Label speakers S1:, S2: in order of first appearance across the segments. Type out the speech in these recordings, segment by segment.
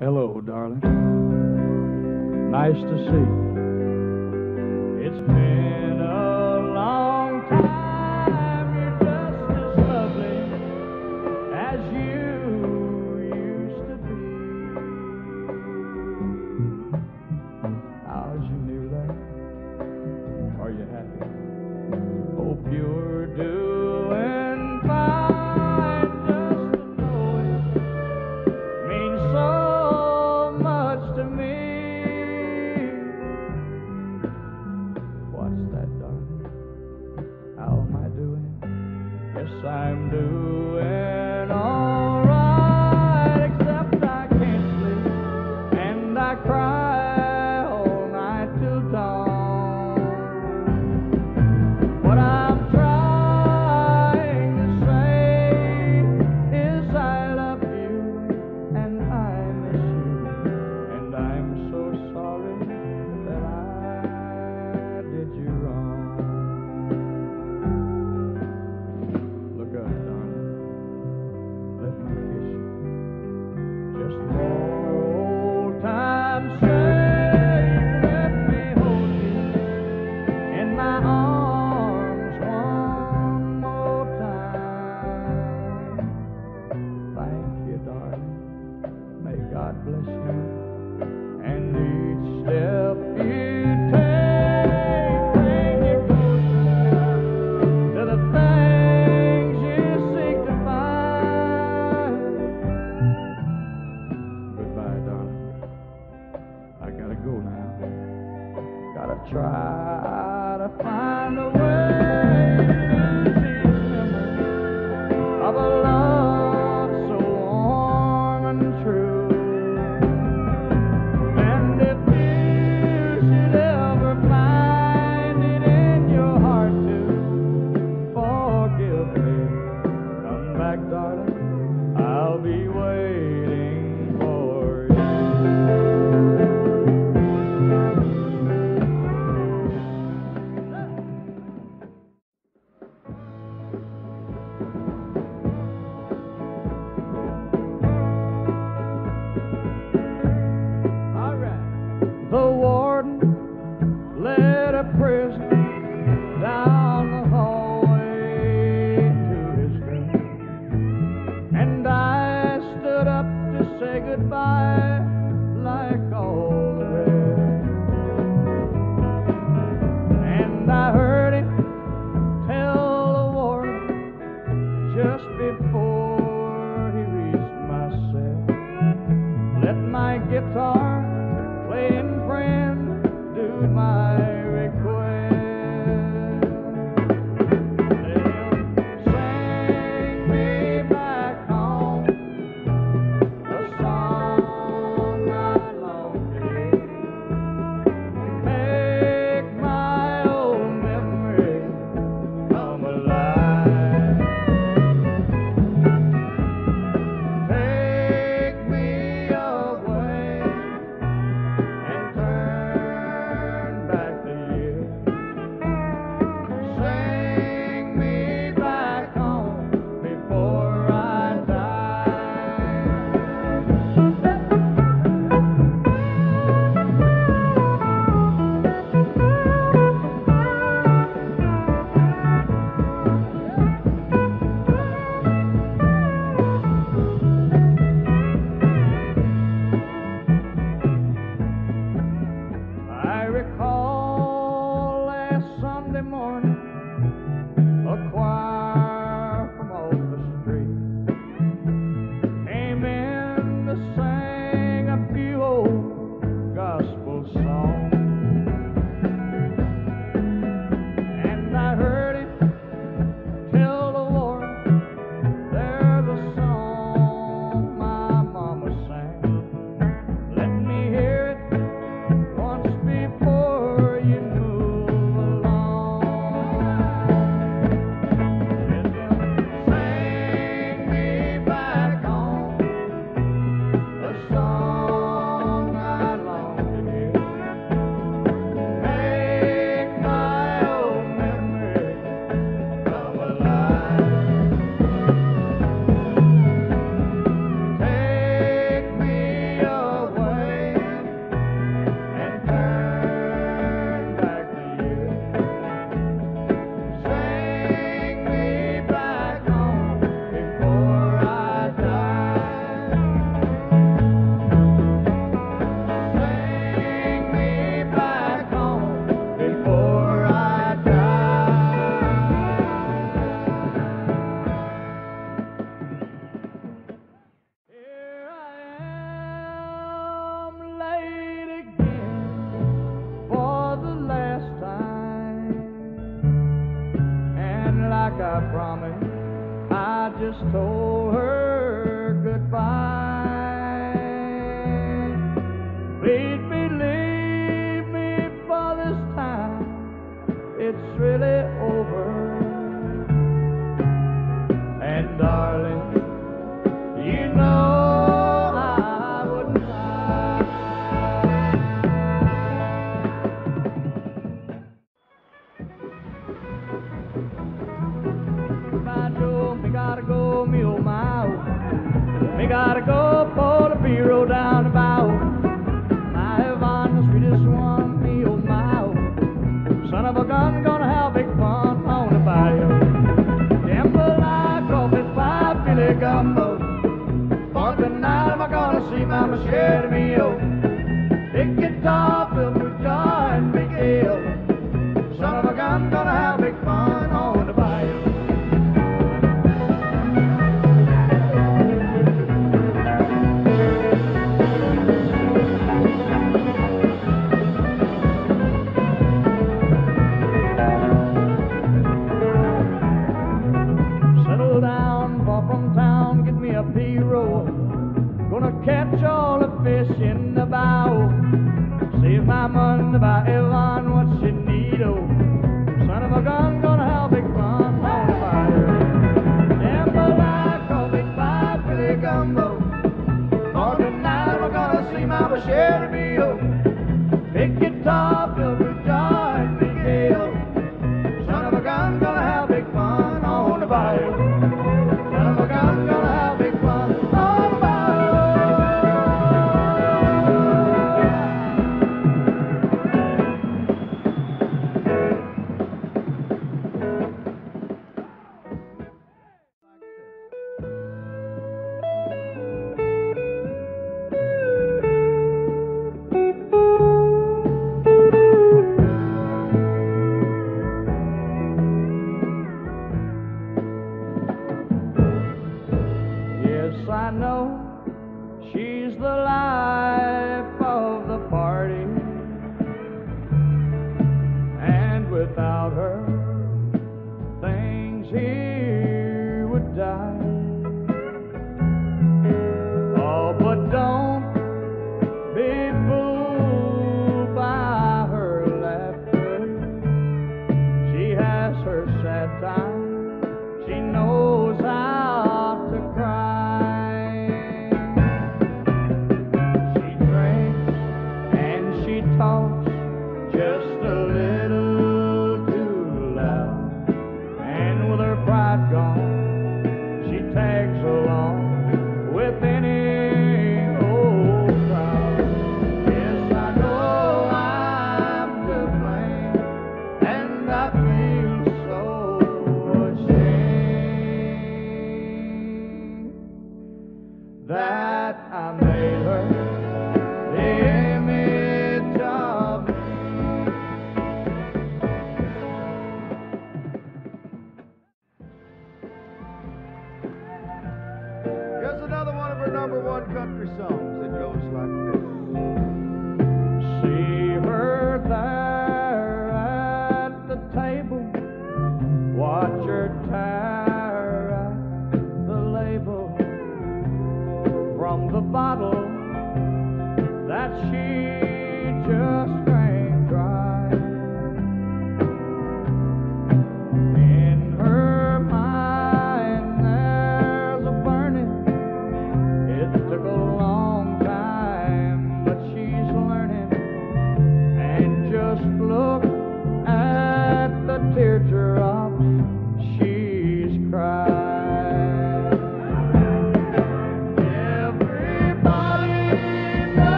S1: Hello, darling. Nice to see you. It's been a Try to find a way. Save my money by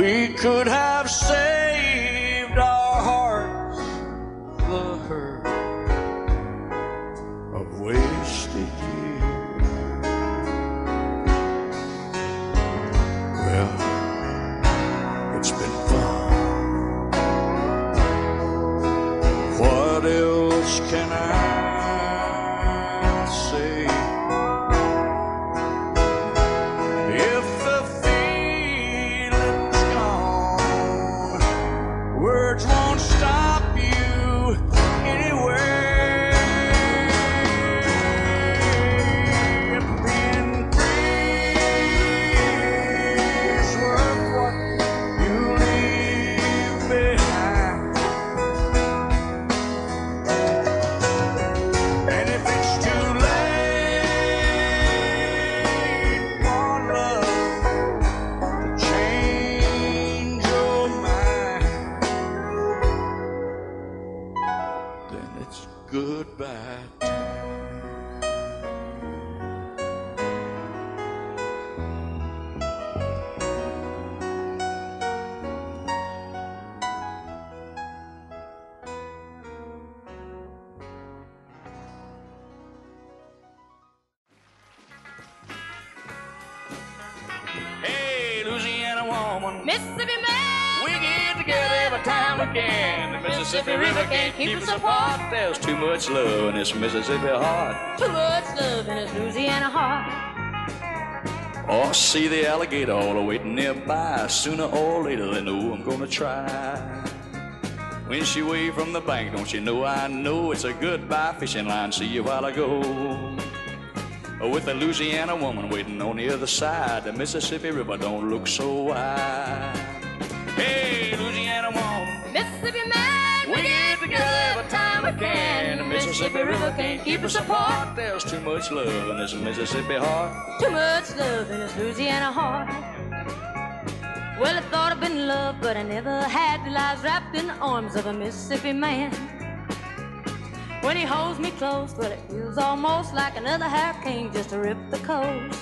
S1: we could have saved much love in this Mississippi heart.
S2: Too much love in his Louisiana heart.
S1: Oh, see the alligator all waiting nearby. Sooner or later, they know I'm gonna try. When she waved from the bank, don't you know I know it's a goodbye fishing line. See you while I go. With a Louisiana woman waiting on the other side, the Mississippi River don't look so wide. Hey, Louisiana woman.
S2: Mississippi
S1: Mississippi River can't keep us apart. There's too much love in this Mississippi heart.
S2: Too much love in this Louisiana heart. Well, I thought I'd been in love, but I never had till I was wrapped in the arms of a Mississippi man. When he holds me close, well, it feels almost like another hurricane just to rip the coast.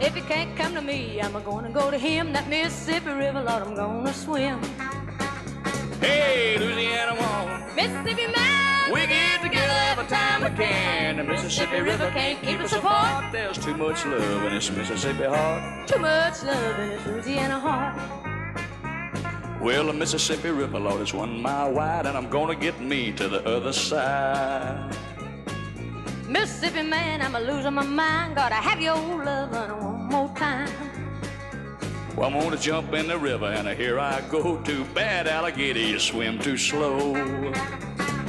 S2: If he can't come to me, I'm gonna go to him. That Mississippi River, Lord, I'm gonna swim.
S1: Hey, Louisiana woman.
S2: Mississippi man,
S1: We get together every time we can. The Mississippi River can't keep us apart. There's too much love in this Mississippi heart.
S2: too much love in this Louisiana heart.
S1: Well, the Mississippi River, Lord, is one mile wide, and I'm gonna get me to the other side.
S2: Mississippi man, I'm a losing my mind. Gotta have your love one more time.
S1: Well, I'm gonna jump in the river, and here I go. Too bad, alligator, you swim too slow.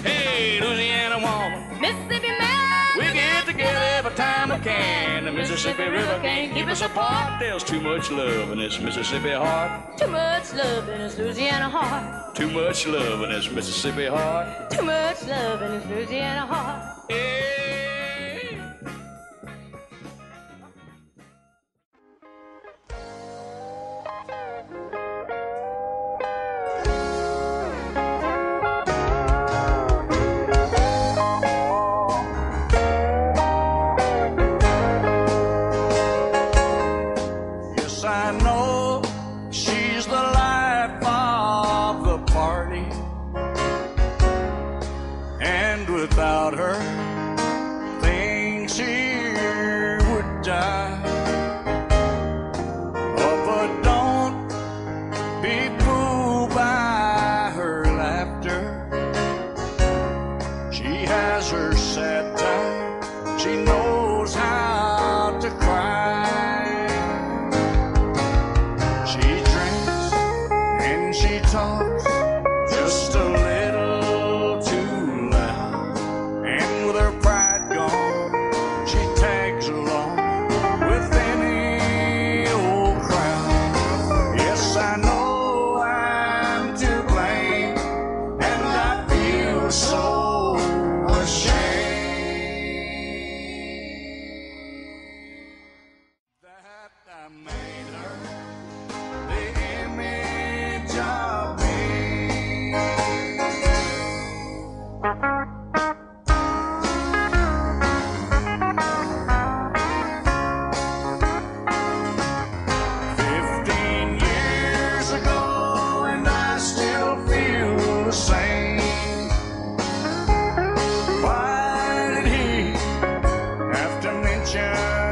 S1: Hey, Louisiana woman.
S2: Mississippi man,
S1: We get together every time we can. The Mississippi River can't keep us apart. There's too much love in this Mississippi heart.
S2: too much love in this Louisiana heart.
S1: Too much love in this Mississippi heart.
S2: Too much love in this Louisiana heart.
S1: Hey. future.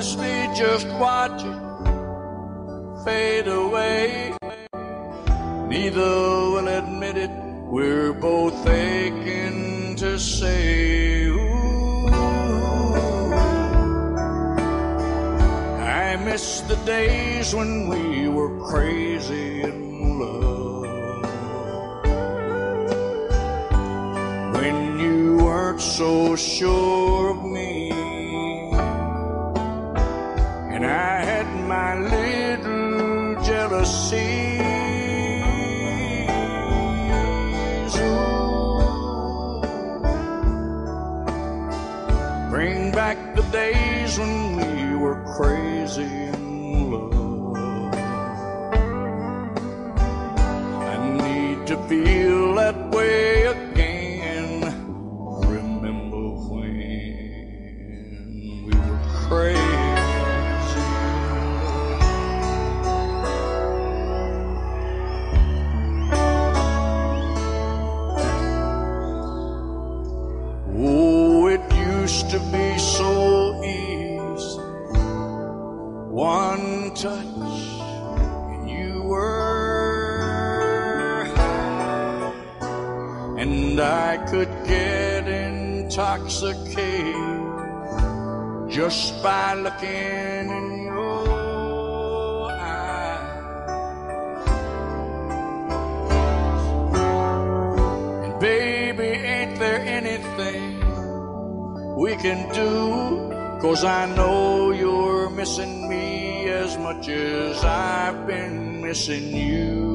S1: nervously just watch it fade away. Neither will admit it, we're both aching to say, Ooh, I miss the days when we were crazy in love. When you weren't so sure. the sea. Anything we can do. Cause I know you're missing me as much as I've been missing you.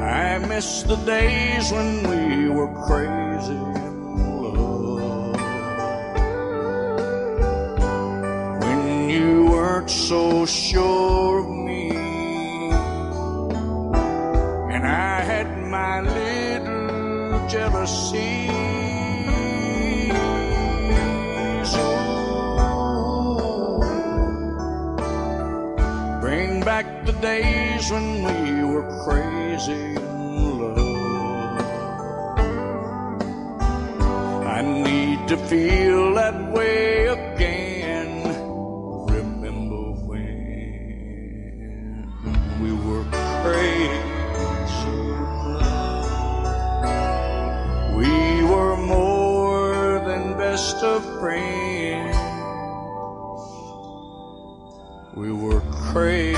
S1: I miss the days when we were crazy in love. When you weren't so sure my little jealousy. Bring back the days when we were crazy in love. I need to feel that way were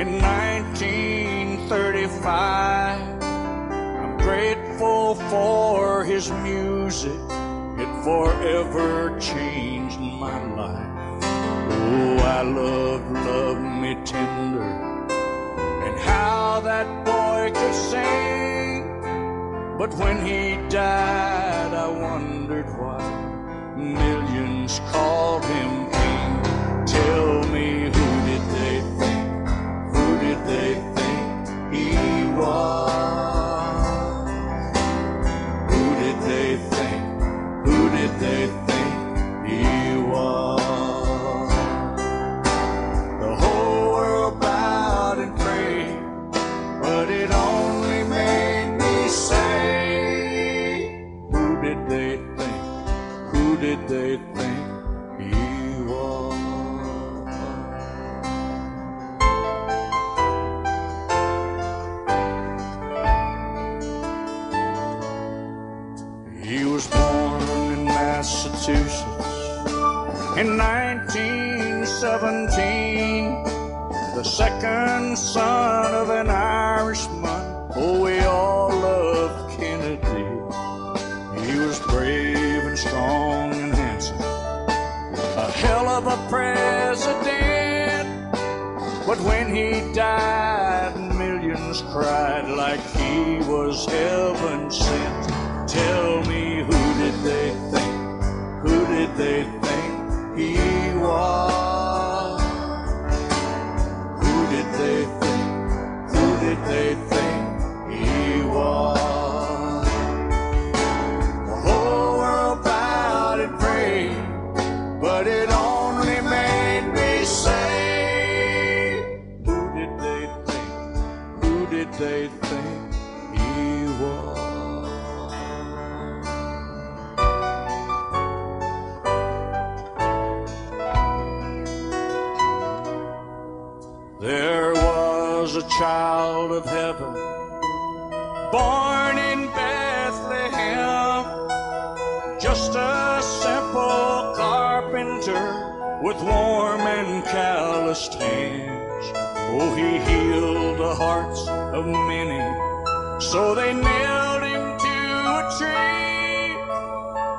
S1: in 1935. I'm grateful for his music, it forever changed my life. Oh, I love, love me tender, and how that boy could sing. But when he died, I wondered why millions called him king. Tell Who second son of an Irishman. Oh, we all love Kennedy. He was brave and strong and handsome, a hell of a president. But when he died, millions cried like he was heaven sent. They think? Who did they think child of heaven born in Bethlehem, just a simple carpenter with warm and calloused hands. Oh, he healed the hearts of many, so they nailed him to a tree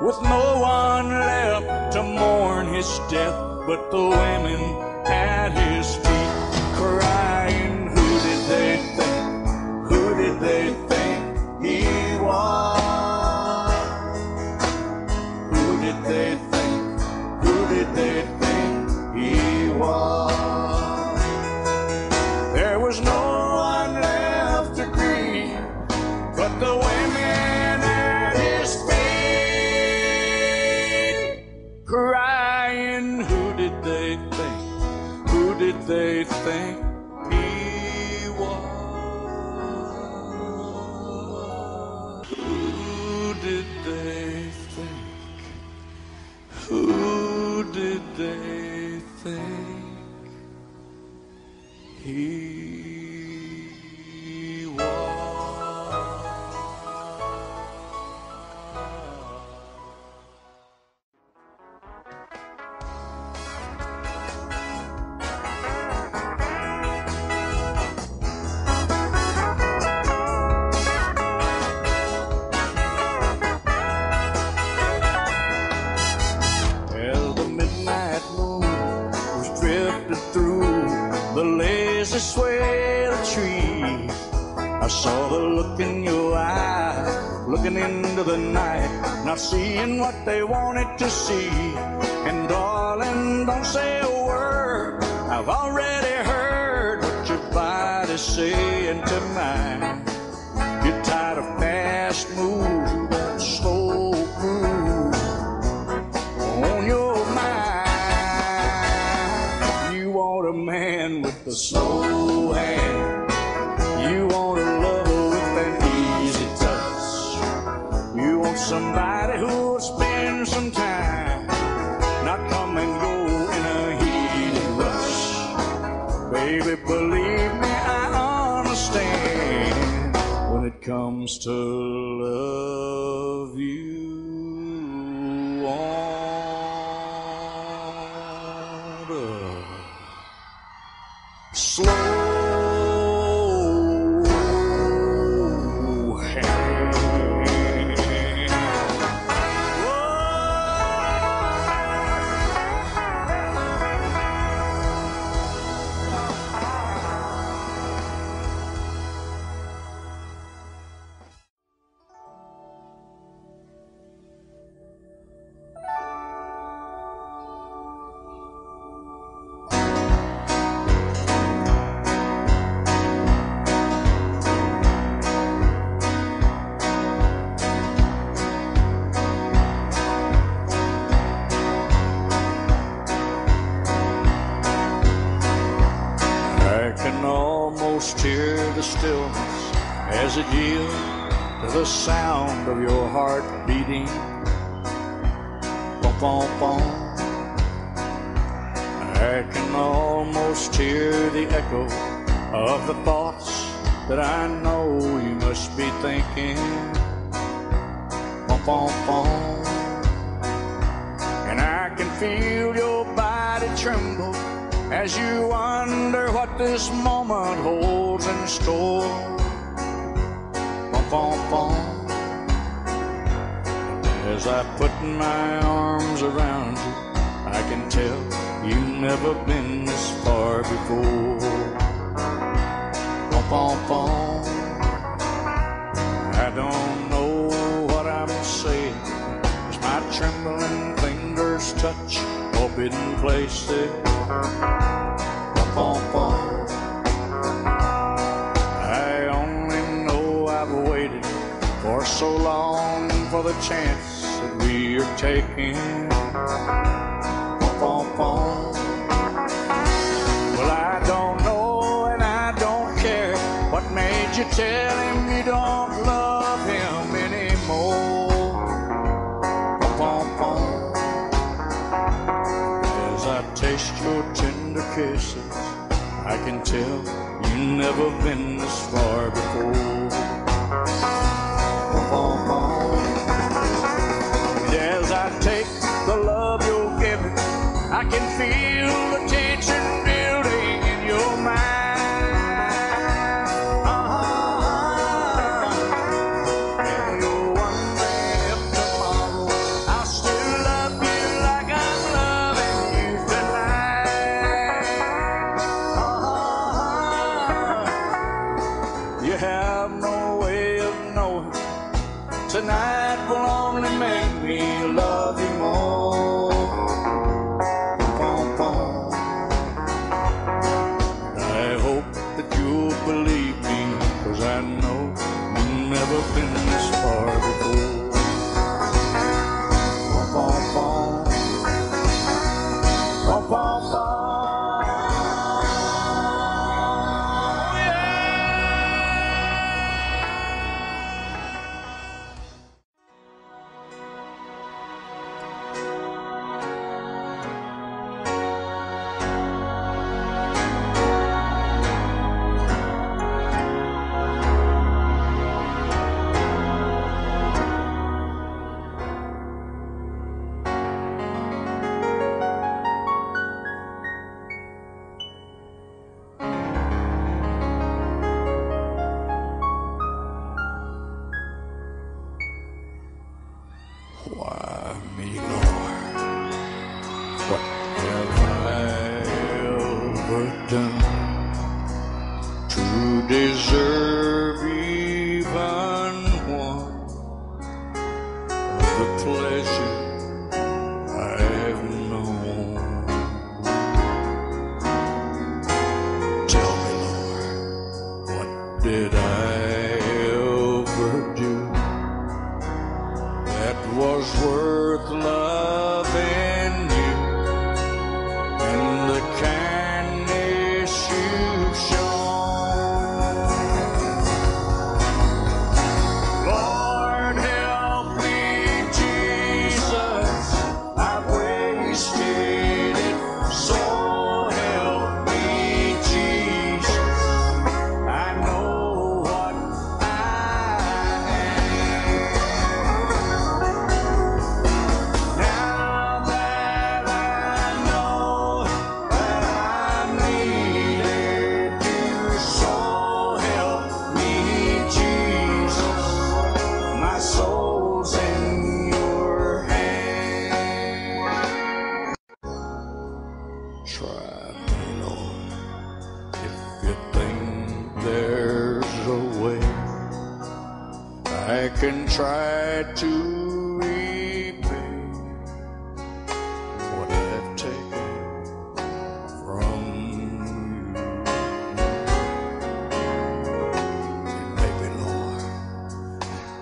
S1: with no one left to mourn his death but the women at his they think who did they think he was who did they think who did they think he was there was no one left to grieve but the women at his feet crying who did they think? Who did they think be. what they wanted to see. putting my arms around you. I can tell you've never been this far before. Bum, bum, bum. I don't know what I'm saying. As my trembling fingers touch forbidden places. Bum, bum, bum. I only know I've waited for so long for the chance taking. Bom, bom. Well, I don't know and I don't care what made you tell him you don't love him anymore. Bom, bom. As I taste your tender kisses, I can tell you've never been this far before. can see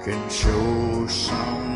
S1: can show someone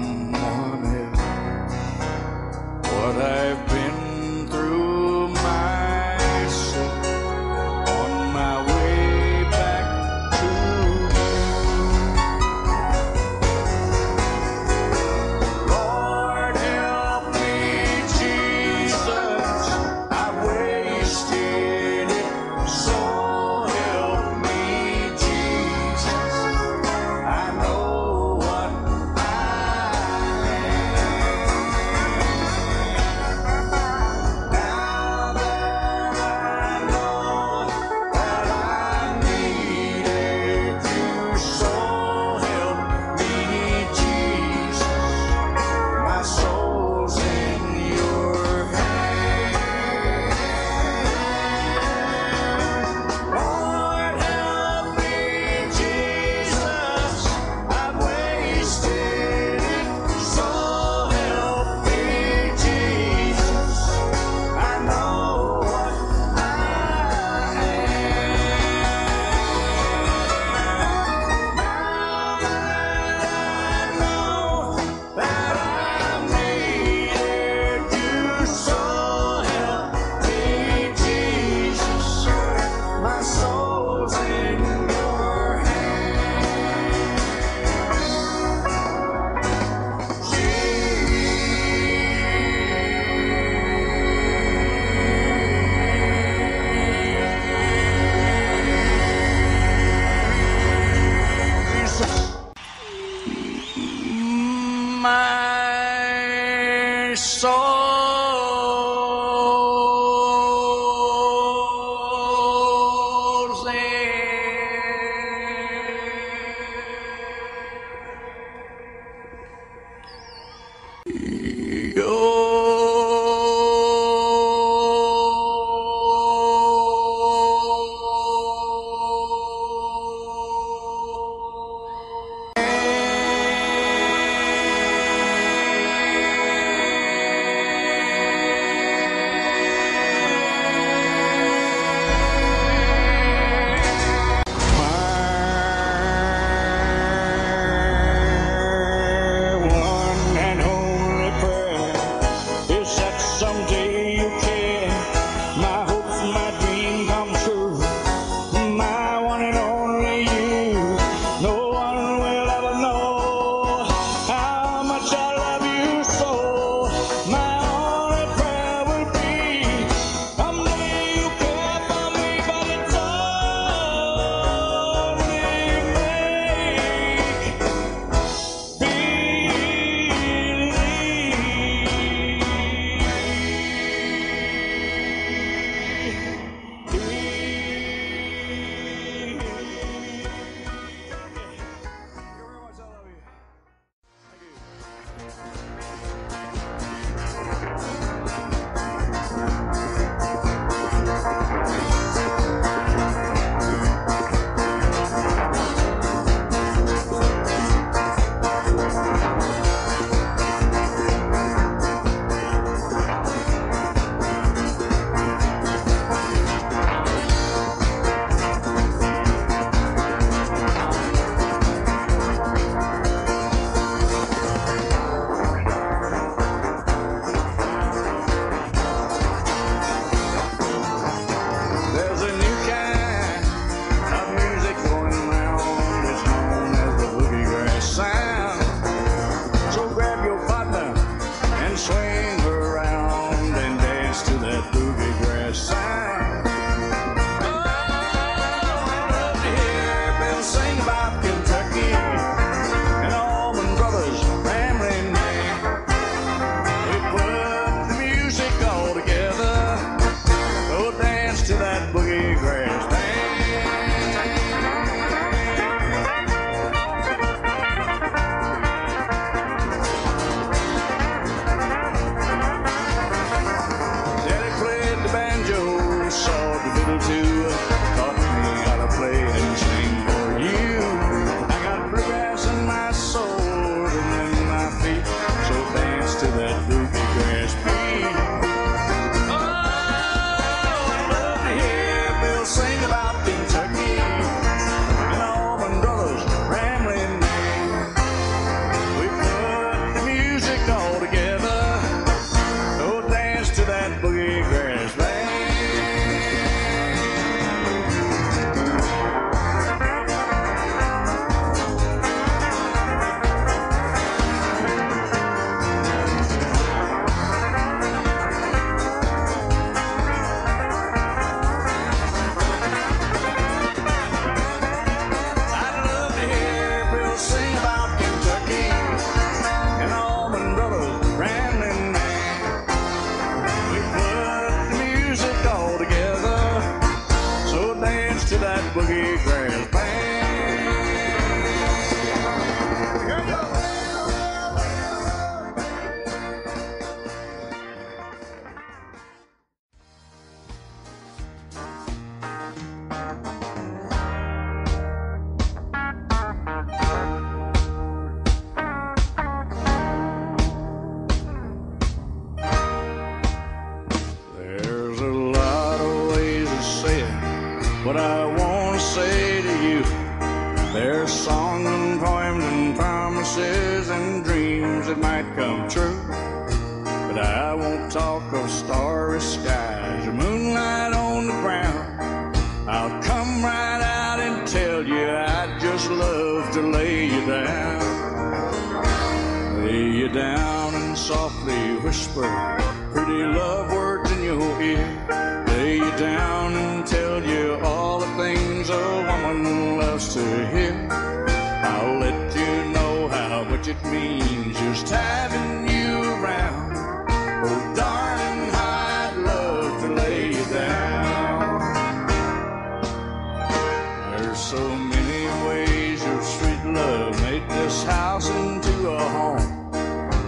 S1: many ways your sweet love made this house into a home.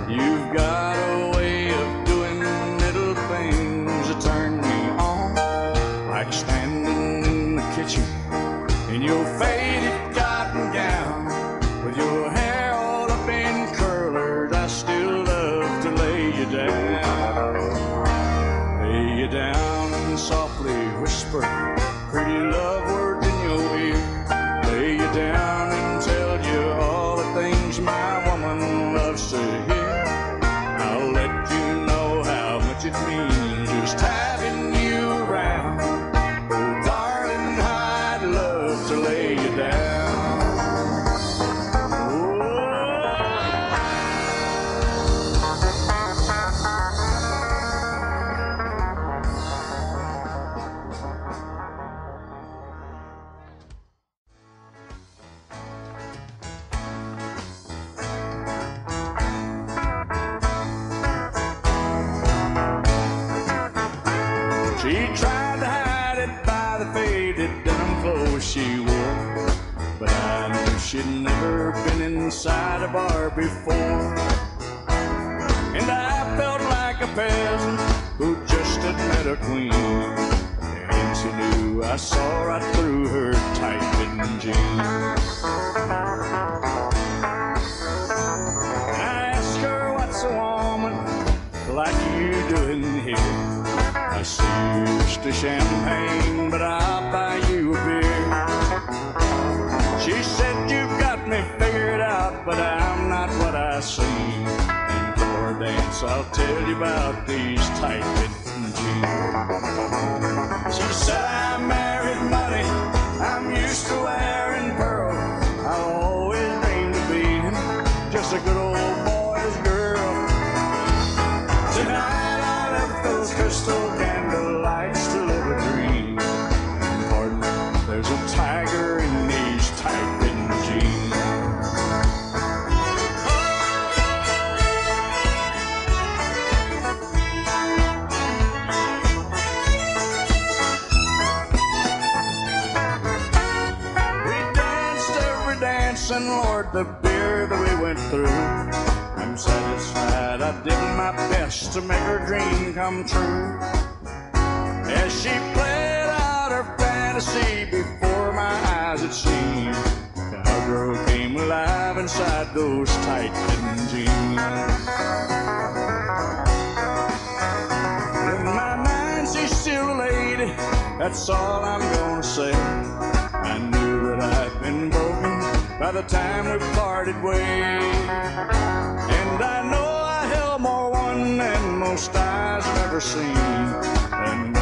S1: You've got before. And I felt like a peasant who just had met a queen. And she knew I saw right through her tight fitting jeans. I her, What's a woman like you doing here? I see you champagne, but I'll buy you a beer. I seen. And for a dance, I'll tell you about these tight fitting jeans. She said, I married money, I'm used to it. through. I'm satisfied I did my best to make her dream come true. As she played out her fantasy before my eyes, it seemed a girl came alive inside those tight fitting jeans. In my mind, she's still a lady. That's all I'm gonna say. I knew that I'd been broken by the time we parted ways. And I know I held more one than most eyes have ever seen.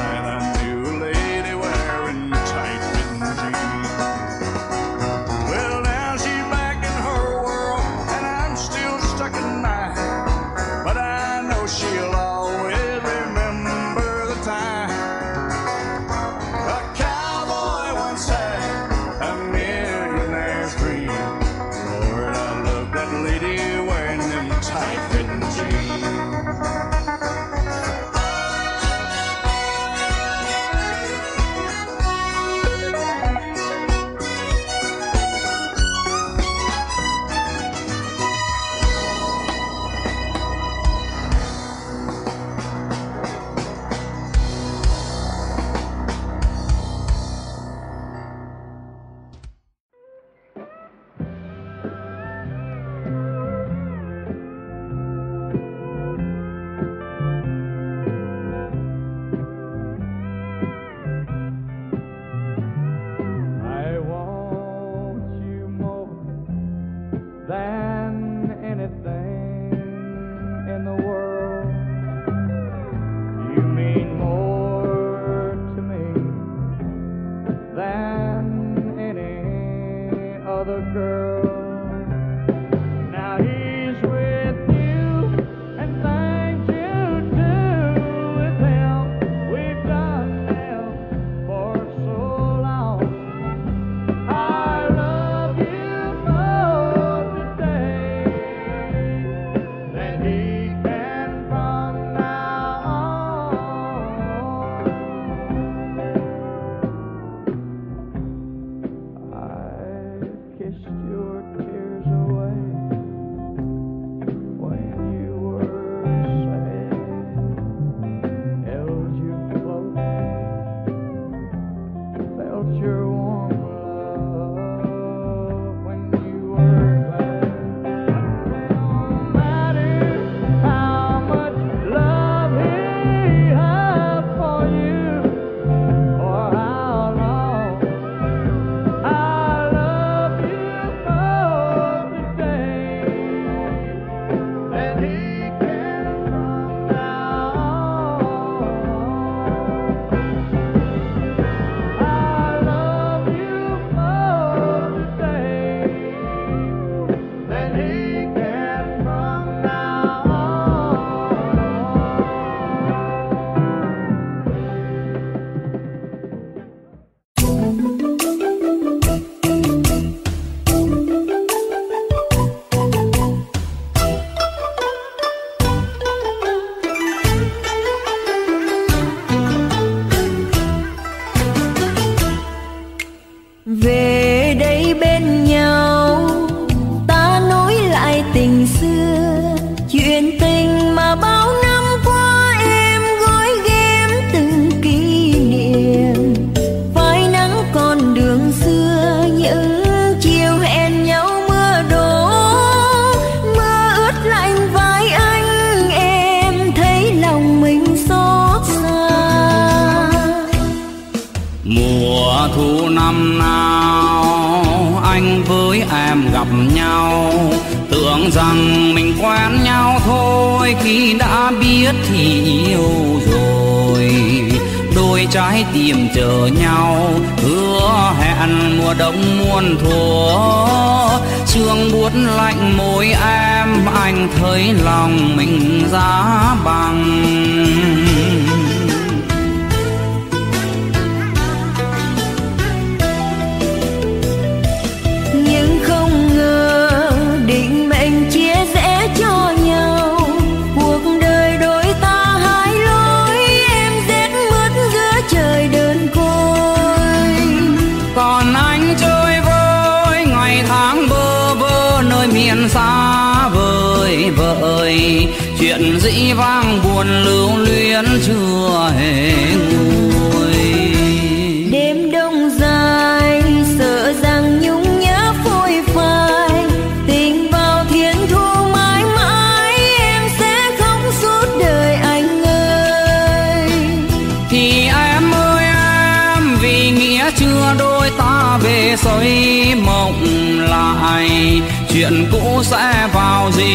S3: buốt lạnh môi em anh thấy lòng mình giá bằng.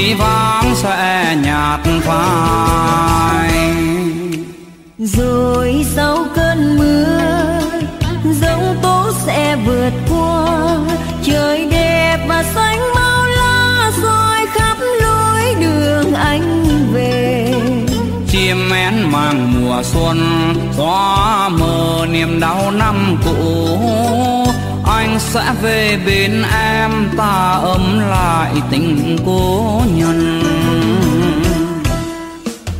S3: Dĩ vãng sẽ nhạt phai.
S4: Rồi sau cơn mưa giông tố sẽ vượt qua trời đẹp và xanh mau lá rơi khắp lối đường anh về.
S3: Chim én mang mùa xuân xóa mờ niềm đau năm cũ sẽ về bên em ta ấm lại tình cố nhân.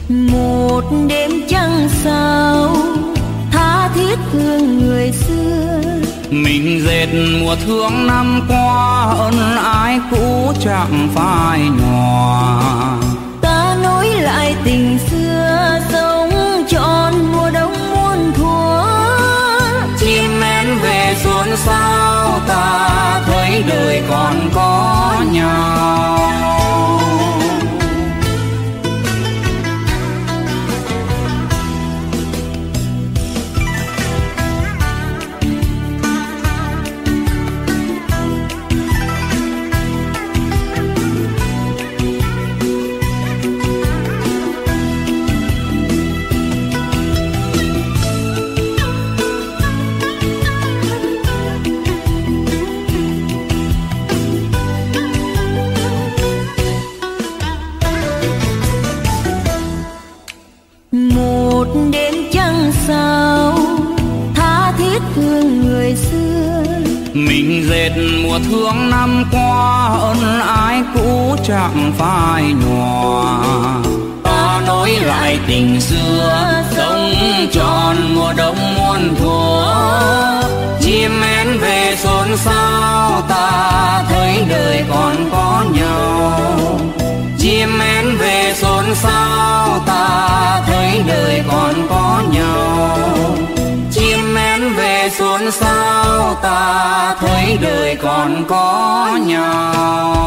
S4: Một đêm trăng sao tha thiết thương người xưa.
S3: Mình dệt mùa thương năm qua ân ái cũ chẳng phai nhòa đời còn có qua ân ái cũ chẳng phai nhòa. Ta nối lại tình xưa, sống tròn mùa đông muôn thuở. Chim én về xôn xao, ta thấy đời còn có nhau. Chim én về xôn xao, ta thấy đời còn có nhau én sao ta thấy đời còn có nhau.